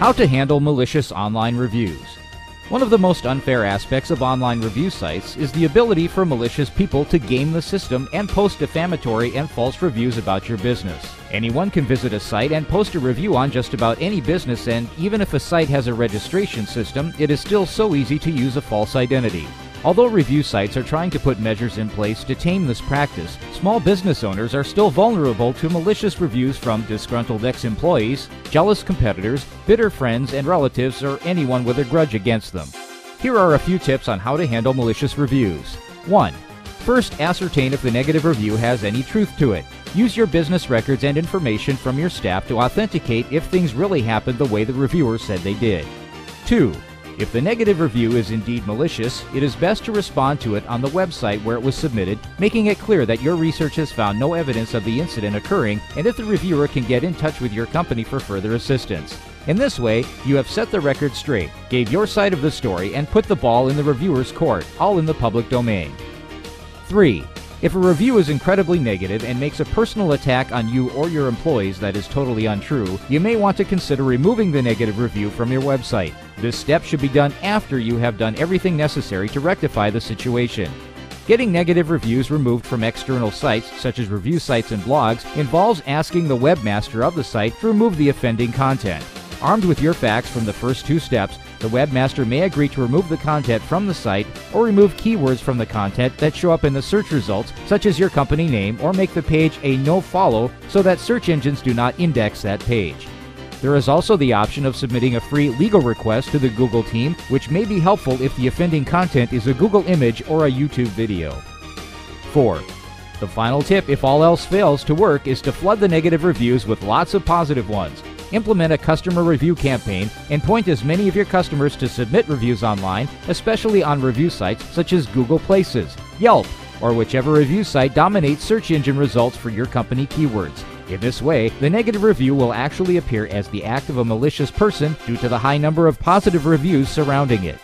How to handle malicious online reviews. One of the most unfair aspects of online review sites is the ability for malicious people to game the system and post defamatory and false reviews about your business. Anyone can visit a site and post a review on just about any business, and even if a site has a registration system, it is still so easy to use a false identity. Although review sites are trying to put measures in place to tame this practice, small business owners are still vulnerable to malicious reviews from disgruntled ex employees, jealous competitors, bitter friends and relatives, or anyone with a grudge against them. Here are a few tips on how to handle malicious reviews. 1. First, ascertain if the negative review has any truth to it. Use your business records and information from your staff to authenticate if things really happened the way the reviewer said they did. 2. If the negative review is indeed malicious, it is best to respond to it on the website where it was submitted, making it clear that your research has found no evidence of the incident occurring and if the reviewer can get in touch with your company for further assistance. In this way, you have set the record straight, gave your side of the story, and put the ball in the reviewer's court, all in the public domain. 3. If a review is incredibly negative and makes a personal attack on you or your employees that is totally untrue, you may want to consider removing the negative review from your website. This step should be done after you have done everything necessary to rectify the situation. Getting negative reviews removed from external sites, such as review sites and blogs, involves asking the webmaster of the site to remove the offending content. Armed with your facts from the first two steps, the webmaster may agree to remove the content from the site or remove keywords from the content that show up in the search results, such as your company name, or make the page a no follow so that search engines do not index that page. There is also the option of submitting a free legal request to the Google team, which may be helpful if the offending content is a Google image or a YouTube video. 4. The final tip, if all else fails to work, is to flood the negative reviews with lots of positive ones. Implement a customer review campaign and point as many of your customers to submit reviews online, especially on review sites such as Google Places, Yelp, or whichever review site dominates search engine results for your company keywords. In this way, the negative review will actually appear as the act of a malicious person due to the high number of positive reviews surrounding it.